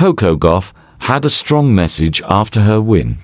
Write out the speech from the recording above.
Coco Goff had a strong message after her win.